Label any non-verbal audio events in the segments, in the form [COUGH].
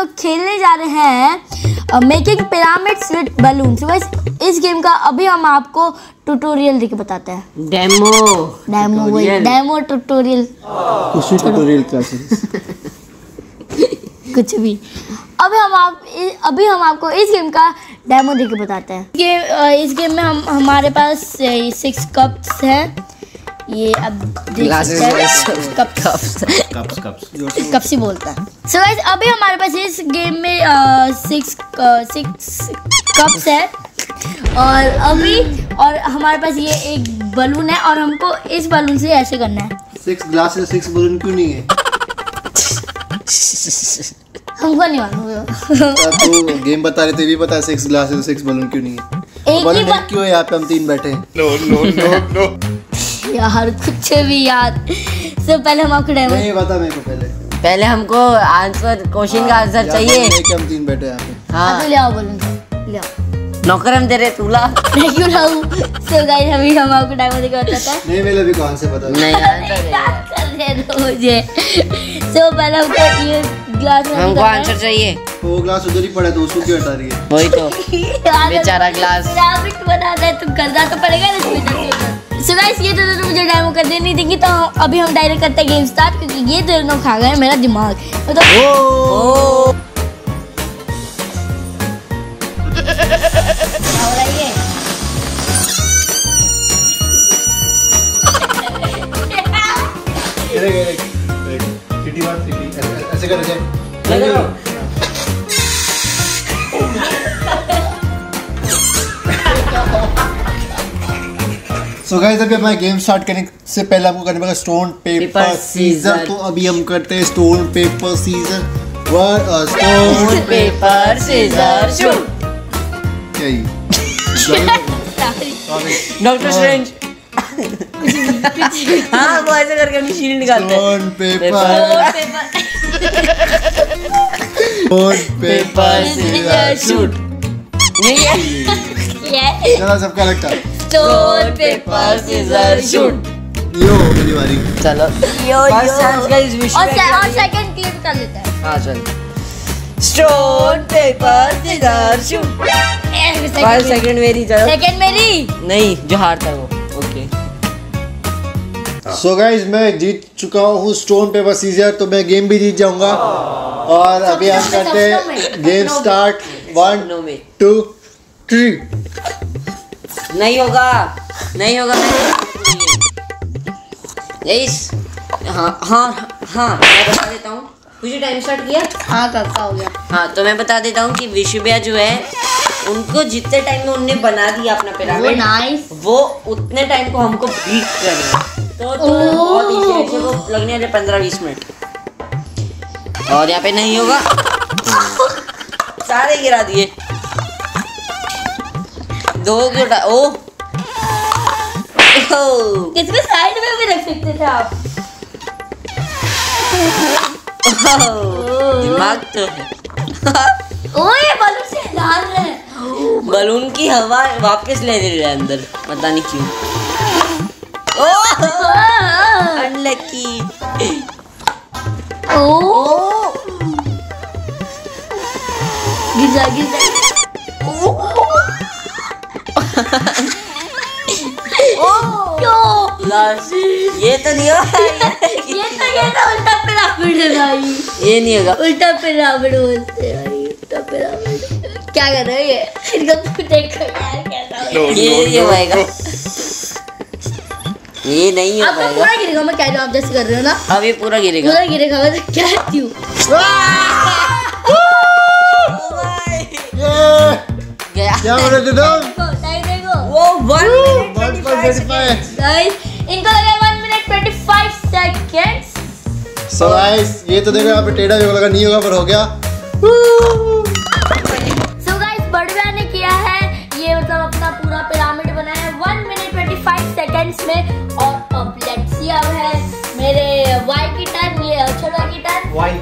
लोग खेलने जा रहे हैं making pyramids with balloon so इस गेम का अभी हम आपको ट्यूटोरियल देके बताते हैं। डेमो डेमो वही डेमो ट्यूटोरियल उसी ट्यूटोरियल क्लासेस कुछ भी। अभी हम आप अभी हम आपको इस गेम का डेमो देके बताते हैं। गेम इस गेम में हम हमारे पास सिक्स कप्स हैं। ये अब देख Glasses, सकते हैं glasses. कप्स कप्स कप्स कब से बोलता है। सो गाइस अभी हमारे पास इस गेम में सिक्स सिक्स कप्स है। और अभी और हमारे पास ये एक बलून है और हमको इस बलून से ऐसे करना है। सिक्स ग्लासेस सिक्स बलून क्यों नहीं है? हमको नहीं मालूम। [LAUGHS] तो गेम बता रहे थे भी पता है सिक्स ग्लासेस सिक्स बलून क्यों नहीं है। एक ही बलून क्यों है यहाँ पे हम तीन बैठे हैं? यार कुछ भी याद। सो पहले हम आपको डेमो नहीं बता मेरे को पहले। पहले हमको आंसर क्वेश्चन का आंसर चाहिए। कि हम तीन बैठे हैं यहाँ पे। हाँ। तो ले आओ बलून ले आओ। नौकर हम दे रहे तूला। मैं क्यों लाऊं? सो गाइस अभी हम आपको डेमो देके बताते हैं। नहीं मेरे अभी कहाँ से पता नहीं आंसर दे दो मुझे। सो पहले हमको ये ग्लास हमको आंसर चाहिए। वो ग्लास उधर ही पड़ा है तो उसको क्यों हटा रही है? वही तो। [LAUGHS] बेचारा ग्लास। पिरामिड बनाना है तो करना तो पड़ेगा ना इसमें सो गाइस ये दोनों मुझे डेमो करने नहीं देंगे तो अभी हम डायरेक्ट करते हैं गेम स्टार्ट क्योंकि ये दोनों खा गए मेरा दिमाग मतलब हो है सिटी ऐसे कर ऐसे सो गाइस अभी हमारा गेम स्टार्ट करने से पहले आपको करने पड़ेगा स्टोन पेपर सीजर तो अभी हम करते हैं stone paper scissor one stone paper scissor shoot क्या ये डॉक्टर स्ट्रेंज हाँ वो ऐसे करके अपनी शील्ड निकालते हैं. Stone paper stone paper paper scissor shoot नहीं है ये चलो सबका लगता है. Stone paper scissor shoot yo मेरी बारी चलो। Yo first chance guys wish और से, और सेकंड क्लियर कर लेते हैं। हाँ चल। Stone paper scissor shoot first second second मेरी चलो सेकंड मेरी नहीं जो हारता है वो। ओके सो गाइस मैं जीत चुका हूँ स्टोन पेपर सीजर तो मैं गेम भी जीत जाऊँगा। और अभी हम करते हैं गेम स्टार्ट वन में टू थ्री नहीं होगा। नहीं होगा यस हाँ हाँ हाँ मैं बता देता हूँ। कुछ टाइम स्टार्ट किया? हाँ काका हो गया? हाँ तो मैं बता देता हूँ कि विश्वभैया जो है उनको जितने टाइम में उनने बना दिया अपना वो पिरामिड नाइस वो उतने टाइम को हमको बीट करना तो तुम्हें बहुत इजी है वो लगने वाले पंद्रह बीस मिनट और यहाँ पे नहीं होगा। सारे गिरा दिए। दो उठा- ओ। ओ, साइड में भी रख सकते थे आप। दिमाग तो है। ओ ये बलून से डाल रहे बलून की हवा वापस ले रहा है अंदर। पता नहीं क्यों। ओ। Unlucky oh. गिर जा गिर जा। ये तो नहीं होगा ये तो ये तो उल्टा पिरामिड है भाई ये नहीं होगा उल्टा पिरामिड बोलते हैं भाई उल्टा पिरामिड क्या कर रहे हो ये इनको देखो यार कैसा हो ये ये होएगा ये नहीं हो पाएगा पूरा गिरेगा मैं कह रही हूँ आप जैसे कर रहे हो ना अब ये पूरा गिरेगा पूरा गिरेगा मैं तो क्या क्यों गया क्या बोल तुम? वन वन ट्वेंटी फाइव इनको लगा 1 मिनट 25 सेकंड्स सो गाइस ये तो देखो यहाँ पे टेढ़ा भी लगा नहीं होगा पर हो गया। सो गाइस बड़वा ने किया है। ये मतलब अपना पूरा पिरामिड बनाया है। 1 मिनट 25 सेकंड्स में। और अब लेट्स सी अब है मेरे वाई की टर्न ये छोटा की turn why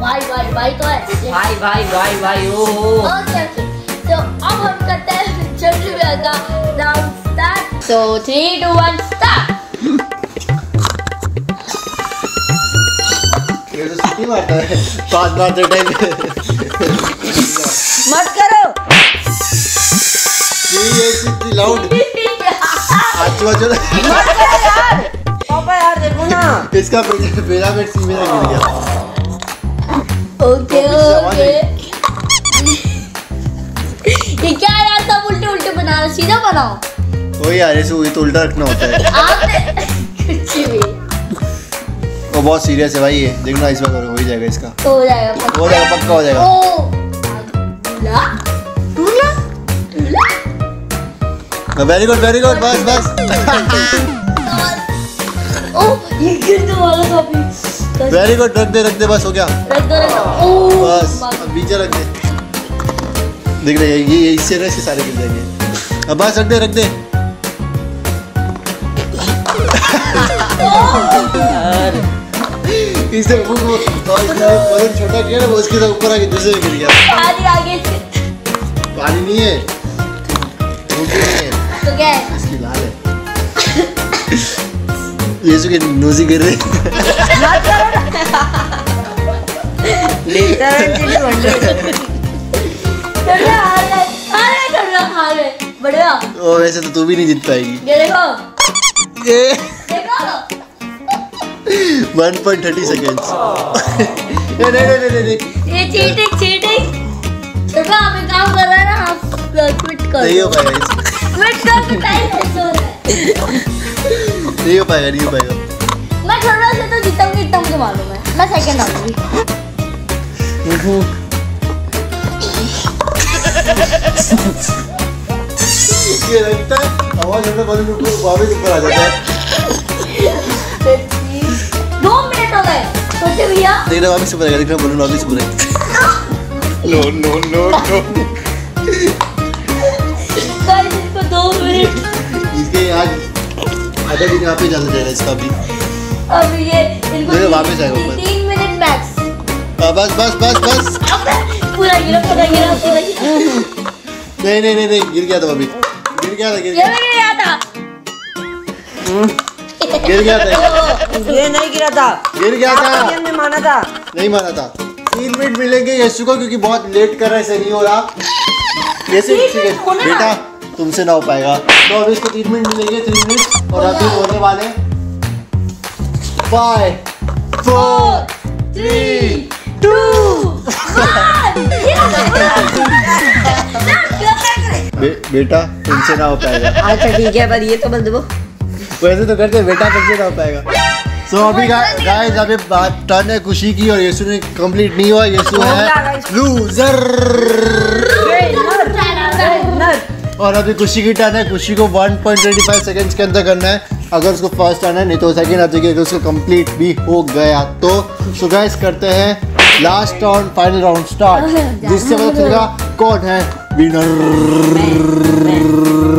why why why तो है। भाई भाई भाई भाई ओ ओके ओके तो अब हम करते हैं छोटे का। राउंड स्टार्ट सो 3 2 1 स्टार्ट तो सीटी मारता है पाँच मारते टाइम मत करो। ये इतनी लाउड आजू बाजू मत करो यार। पापा यार देखो ना। इसका पिरामिड सी मेरा गिर गया। ओके ओके ये क्या यार सब उल्टे उल्टे बना रहे सीधा बनाओ। ओ यार ऐसे वही तो उल्टा रखना होता है। [LAUGHS] आपने कुछ भी। वो बहुत सीरियस है भाई ये। देखना इस बार हो ही जाएगा इसका। तो हो जाएगा हो जाएगा पक्का हो जाएगा। Oh very good very good बस बस। ओ ये गिर तो वाला था अभी। वेरी गुड रख दे रख दे बस हो गया। रख दो रख दो। बस अब बीचे रख दे। देख रहे हैं ये ये इससे ना इससे सारे गिर जाएँगे। अब बस रख दे रख दे। यार इससे वो वो और इसने वज़न छोटा किया ना वो उसके साथ ऊपर आके दूसरे में गिर गया। आगे आगे इसके- पानी नहीं है। नहीं है। तो क्या है इसकी लाल है। ये इसके नोजी गिर रही मत करो लेता है बढ़िया ओ वैसे तो तू भी नहीं जीत पाएगी। ये देखो। ये देखो। 1.30 सेकंड्स नहीं नहीं नहीं नहीं नहीं ये चीटिंग चीटिंग छोटा आप एक काम कर रहा है ना आप क्विट कर। नहीं हो पाएगा क्विट कर टाइम वेस्ट हो रहा है। नहीं हो पाएगा नहीं हो पाएगा। मैं छोटा से तो जीतूँगी इतना मुझे मालूम है। मैं सेकंड आऊँगी। ये लगता है आवाज़ वापस ऊपर आ जाता है। दो मिनट हो गए। छोटे भैया। देखना वापस ऊपर आएगा देखना बॉलून वापस ऊपर आएगा no no no no guys इसको दो मिनट। इसके आज आधा दिन यहाँ पे जाना जाएगा इसका भी। अब ये इनको वापस आएगा ऊपर। तीन मिनट मैक्स बस बस बस बस। पूरा गिरा पूरा गिरा पूरा गिरा। नहीं नहीं नहीं गिर गया था अभी गिर गया था गिर ये गया गया था। गिर गया था। ये नहीं गिरा था। गिर गया था। हमने माना था। नहीं माना था। तीन मिनट मिलेंगे यशु को क्योंकि बहुत लेट कर रहा है सही नहीं हो रहा। तीन होना। बेटा तुमसे ना हो पाएगा। तो अब इसको तीन मिनट मिलेंगे थ्री मिनट और अभी होने वाले फाइव फोर थ्री टू बे, बेटा तुमसे ना हो पाएगा। [LAUGHS] अच्छा ठीक है पर ये तो बंद दो वैसे तो करते बेटा तुमसे ना हो पाएगा। सो so, अभी गाइस अभी बात टर्न है खुशी की और यीशु ने कंप्लीट नहीं हुआ यीशु है लूजर और अभी खुशी की टर्न है खुशी को 1.25 सेकंड्स के अंदर करना है। अगर उसको फ़र्स्ट आना है नहीं तो सेकंड आ जाएगी अगर उसको कंप्लीट भी हो गया तो। सो गाइस करते हैं last round final round start जिससे पता चलेगा कौन है विनर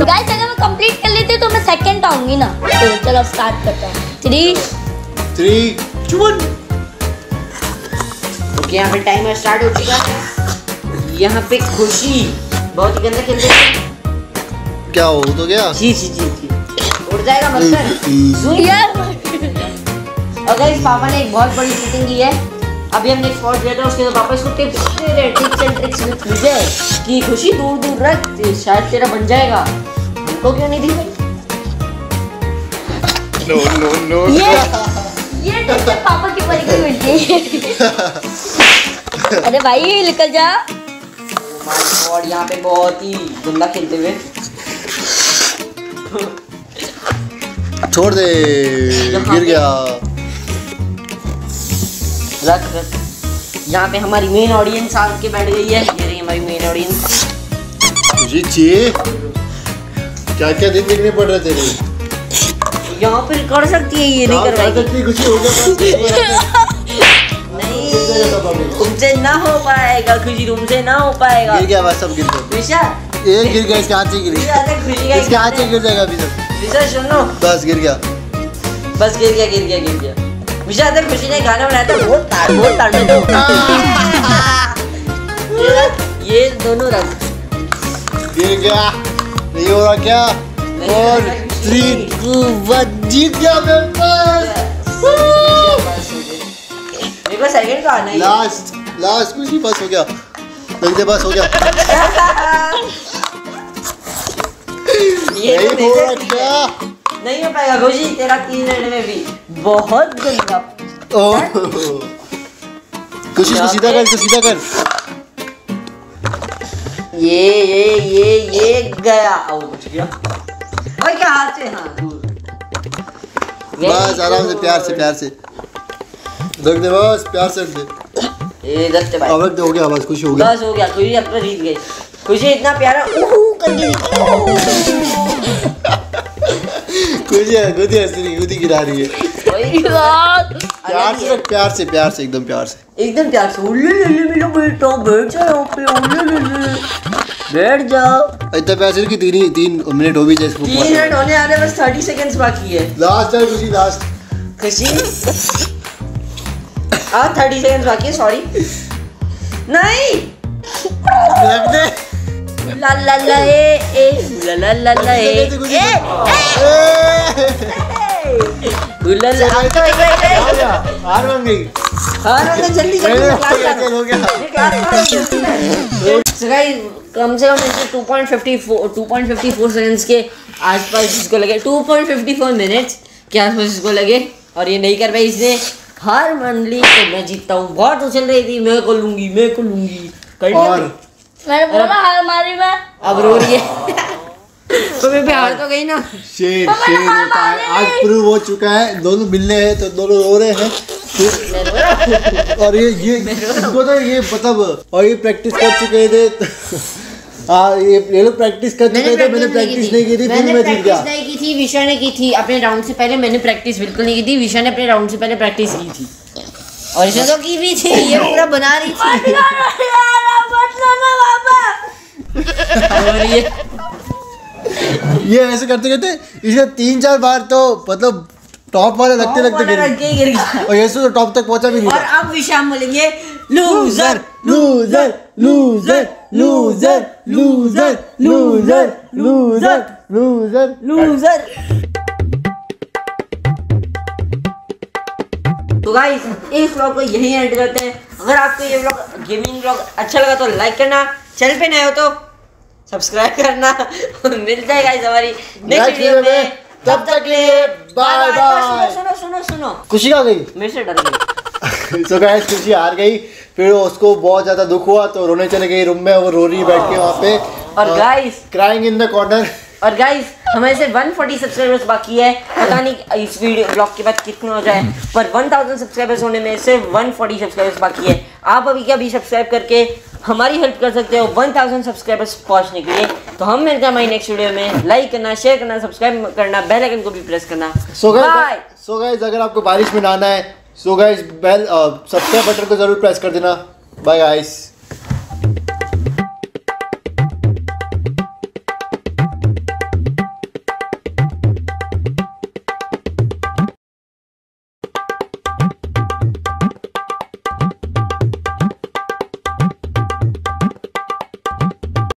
गाइस अगर मैं कंप्लीट कर लेती तो मैं सेकंड आऊँगी ना। तो चलो स्टार्ट करते हैं। थ्री थ्री वन ओके यहाँ पे टाइमर स्टार्ट हो चुका है। यहाँ पे खुशी। बहुत ही गंदा खेलते हैं। क्या हो तो गया जी जी जी जी। उड़ जाएगा मस्तर यार और गाइस पापा ने एक बहुत बड़ी चीटिंग की है। अभी हमने स्पॉट दिया था उसके बाद पापा इसको टिप्स दे रहे tips and tricks with Vijay कि खुशी दूर दूर रख शायद तेरा बन जाएगा। हमको क्यों नहीं दी भाई? नो नो नो ये ये से पापा की परीक्षा मिलती है अरे भाई निकल जा। माय गॉड यहाँ पे बहुत ही गंदा खेलते हुए। छोड़ दे गिर गया। रख रख। यहाँ पे हमारी मेन ऑडियंस आके बैठ गई है। ये रही हमारी मेन ऑडियंस जी जी क्या क्या दिन देखने पड़ रहे तेरे? यहाँ पे कर सकती है ये नहीं कर सकती कुछ हो तुमसे ना हो पाएगा खुशी तुमसे ना हो पाएगा। गिर गया सब गिर गया। ये गिर गया इसके हाथ से गिर गया इसके हाथ से गिर जाएगा अभी सब सुनो। बस गिर गया। बस गिर गया गिर गया गिर गया। विशा देख खुशी ने गाना बनाया था बहुत तार बहुत तार में दो। ये दोनों रख। गिर गया नहीं हो रहा क्या? और हो रहा, थ्री टू वन जीत गया मैं बस देखो को सेकंड का आना ही? है। लास्ट लास्ट खुशी बस हो गया। लग बस हो गया। ये नहीं तो हो मेरे से क्या? नहीं हो पाएगा। खुशी तेरा तीन मिनट में भी। बहुत गंदा ओह खुशी को सीधा कर इसको सीधा कर। ये ये ये ये गया। ओ बच गया और क्या हाथ से हाँ बस आराम से प्यार से प्यार से। रख दे बस प्यार से रख दे। ये दस्ते भाई। अब रख दे हो गया बस खुशी हो गया। बस हो गया खुशी अपना जीत गई खुशी इतना प्यारा उहू करके [LAUGHS] खुशी है खुद हंस रही खुद गिरा रही है। [LAUGHS] प्यार से प्यार से प्यार से एकदम प्यार से। एकदम प्यार से। उल्ले ले मेरा बेटा बैठ जाओ यहाँ पे। उल्ले ले ले बैठ जाओ इतना प्यार से कि तीन ही तीन मिनट हो भी जाए इसको तीन मिनट होने आ रहे बस थर्टी सेकेंड्स बाकी है। लास्ट है खुशी लास्ट खुशी? हाँ थर्टी सेकेंड्स बाकी है सॉरी नहीं! रख दे ला ला ला ए ए ला ला ला ला ए। खुशी, ए ए! ला ला अब तो एक हो हार मान गई हाँ जल्दी जल्दी गया क्लास करो हो गया So guys, कम से कम इसे 2.54 2.54 सेकंड्स के आसपास इसको लगे 2.54 मिनट्स के आसपास इसको लगे और ये नहीं कर पाई इसने हार मान ली तो मैं जीतता हूँ बहुत उछल रही थी मैं को लूँगी मैं को लूँगी कर मैंने बोला हार मारी मैं अब रो रही है तो मैं भी तो गई ना। शेर शेर होता है। आज प्रूव हो चुका है। दोनों मिलने हैं तो दोनों रो रहे हैं। हूँ। [LAUGHS] और ये ये इनको तो ये मतलब और ये प्रैक्टिस कर चुके थे। [LAUGHS] हाँ ये ये लोग प्रैक्टिस कर चुके थे मैंने प्रैक्टिस नहीं की थी फिर मैं जीत गया प्रैक्टिस नहीं की थी विशा ने की थी। अपने राउंड से पहले मैंने प्रैक्टिस बिल्कुल नहीं की थी। विशा ने अपने राउंड से पहले प्रैक्टिस की थी। और इसने तो की भी थी ये पूरा बना रही थी। [LAUGHS] और ये ये ऐसे करते करते इसे तीन चार बार तो मतलब टॉप वाले लगते लगते गिर गिर गया। और यीशु तो टॉप तक पहुँचा भी नहीं और अब विशाम बोलेंगे loser loser loser loser loser loser loser loser loser. तो गाइस इस व्लॉग को यहीं एंड करते हैं। अगर आपको ये व्लॉग गेमिंग व्लॉग अच्छा लगा तो लाइक करना। चैनल पे नए हो तो सब्सक्राइब करना। मिल जाएगा गाइस हमारी नेक्स्ट वीडियो में। में। तब तक के लिए बाय बाय सुनो सुनो सुनो खुशी आ गई? मेरे से डर गई। [LAUGHS] सो गाइस खुशी हार गई। फिर उसको बहुत ज़्यादा दुख हुआ तो रोने चले गई रूम में। वो रो रही बैठ के वहाँ पे। और guys crying in the corner और गाइस हमें से 140 सब्सक्राइबर्स बाकी है। पता नहीं इस वीडियो ब्लॉग के बाद कितने हो जाए। पर 1000 सब्सक्राइबर्स होने में से 140 सब्सक्राइबर्स बाकी है। आप अभी क्या भी सब्सक्राइब करके हमारी हेल्प कर सकते हो 1000 सब्सक्राइबर्स पहुँचने के लिए। तो हम मिलते हैं हमारी नेक्स्ट वीडियो में। लाइक करना शेयर करना सब्सक्राइब करना बेल आइकन को भी प्रेस करना। सो गाइस सो गाइस अगर आपको बारिश में नहाना है so guys bell subscribe button को ज़रूर प्रेस कर देना। Bye guys